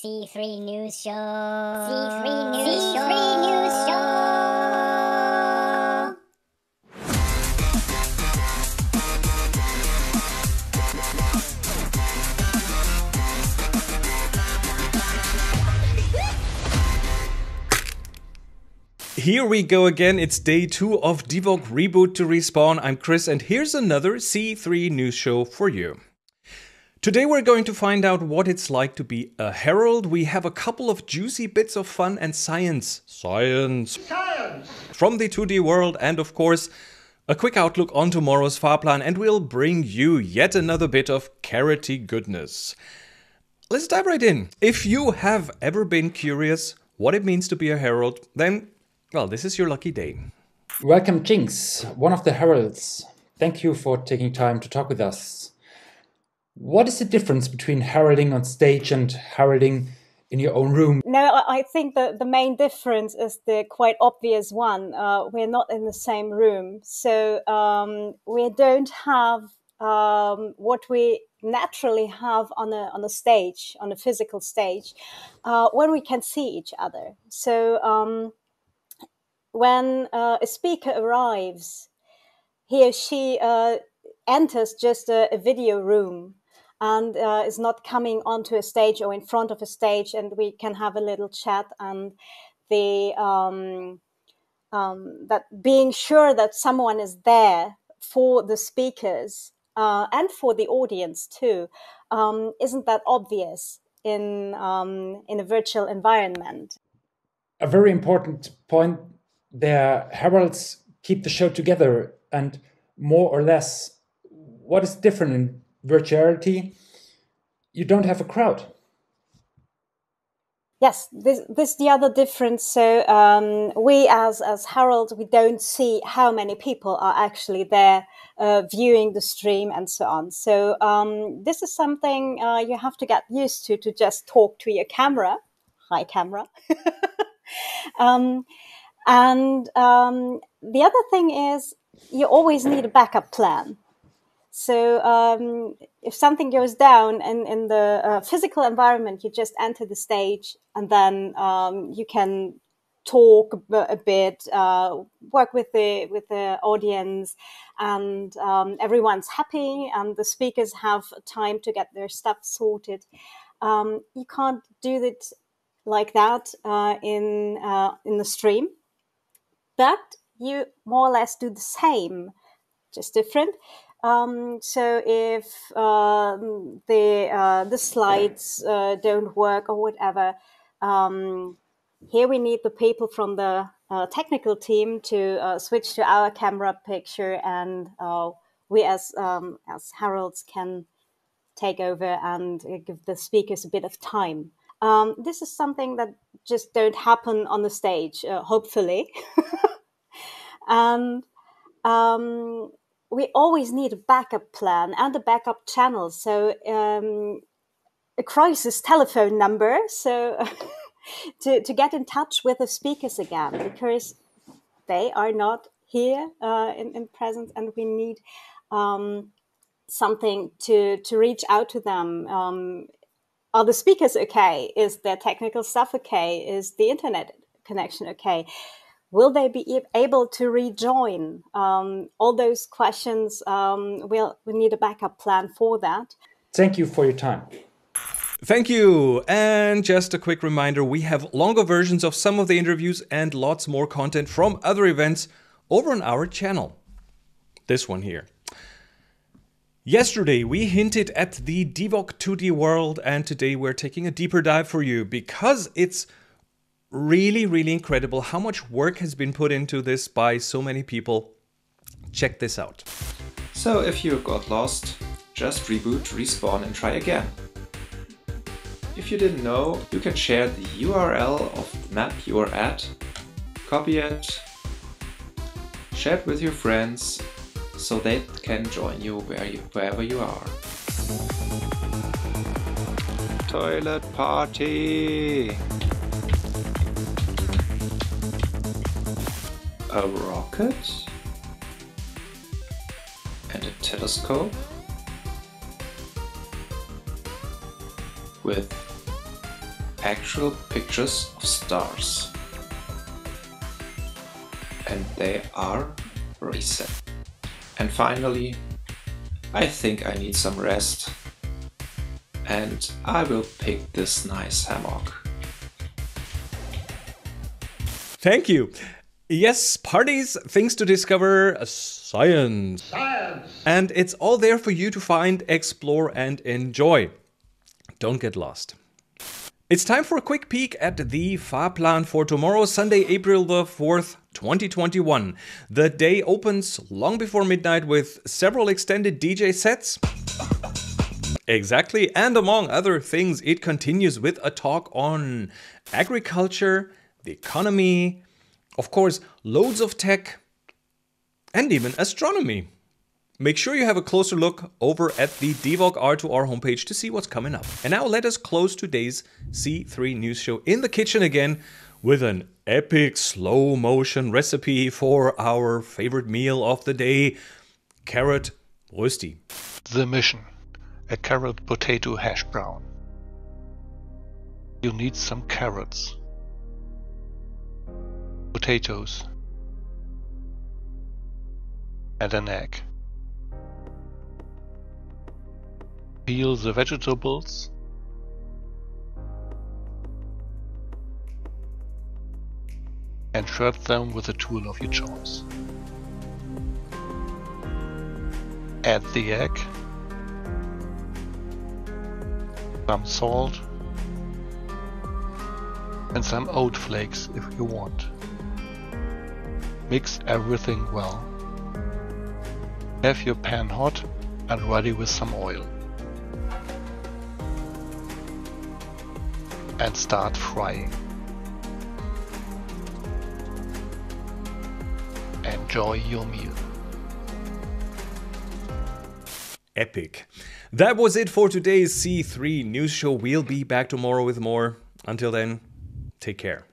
C3 News Show. C3 News C3 Show. News Show. Here we go again. It's day two of DiVOC Reboot to Respawn. I'm Chris, and here's another C3 News Show for you. Today we're going to find out what it's like to be a herald. We have a couple of juicy bits of fun and science. Science! Science! From the 2D world, and of course, a quick outlook on tomorrow's Fahrplan, and we'll bring you yet another bit of carroty goodness. Let's dive right in. If you have ever been curious what it means to be a herald, then, well, this is your lucky day. Welcome, Jinxx, one of the heralds. Thank you for taking time to talk with us. What is the difference between heralding on stage and heralding in your own room? No, I think the, the main difference is the quite obvious one. Uh, we're not in the same room. So um, we don't have um, what we naturally have on a, on a stage, on a physical stage, uh, when we can see each other. So um, when uh, a speaker arrives, he or she uh, enters just a, a video room and uh, is not coming onto a stage or in front of a stage and we can have a little chat and the um, um, that being sure that someone is there for the speakers uh, and for the audience too um, isn't that obvious in um, in a virtual environment? A very important point there. Heralds keep the show together and more or less what is different in virtuality, you don't have a crowd. Yes, this this the other difference. So um, we as as Herald, we don't see how many people are actually there uh, viewing the stream and so on. So um, this is something uh, you have to get used to to just talk to your camera. Hi, camera. um, and um, the other thing is you always need a backup plan. So um, if something goes down in, in the uh, physical environment, you just enter the stage and then um, you can talk a bit, uh, work with the with the audience, and um, everyone's happy, and the speakers have time to get their stuff sorted. Um, you can't do it like that uh, in uh, in the stream, but you more or less do the same, just different. Um, so if um, the uh, the slides uh, don't work or whatever, um, here we need the people from the uh, technical team to uh, switch to our camera picture, and uh, we as um, as heralds can take over and give the speakers a bit of time. Um, this is something that just don't happen on the stage, uh, hopefully, and um, we always need a backup plan and a backup channel. So um, a crisis telephone number. So to, to get in touch with the speakers again because they are not here uh, in, in presence and we need um, something to, to reach out to them. Um, are the speakers okay? Is their technical stuff okay? Is the internet connection okay? Will they be able to rejoin? Um, all those questions, um, we'll, we need a backup plan for that. Thank you for your time. Thank you. And just a quick reminder we have longer versions of some of the interviews and lots more content from other events over on our channel. This one here. Yesterday, we hinted at the DiVOC 2D world, and today we're taking a deeper dive for you because it's really, really incredible how much work has been put into this by so many people. Check this out. So if you got lost, just reboot, respawn and try again. If you didn't know, you can share the URL of the map you are at, copy it, share it with your friends, so they can join you, where you wherever you are. Toilet party! A rocket and a telescope with actual pictures of stars. And they are recent. And finally, I think I need some rest. And I will pick this nice hammock. Thank you. Yes, parties, things to discover, uh, science. Science! And it's all there for you to find, explore, and enjoy. Don't get lost. It's time for a quick peek at the Fahrplan for tomorrow, Sunday, April the 4th, 2021. The day opens long before midnight with several extended DJ sets. Exactly, and among other things, it continues with a talk on agriculture, the economy, of course, loads of tech, and even astronomy. Make sure you have a closer look over at the DiVOC R2R homepage to see what's coming up. And now let us close today's C3 News Show in the kitchen again with an epic slow motion recipe for our favorite meal of the day, carrot rösti. The mission, a carrot potato hash brown. You need some carrots, potatoes, and an egg. Peel the vegetables and shred them with a tool of your choice. Add the egg, some salt, and some oat flakes if you want. Mix everything well. Have your pan hot and ready with some oil. and start frying. Enjoy your meal. Epic. That was it for today's C3 News Show. We'll be back tomorrow with more. Until then, take care.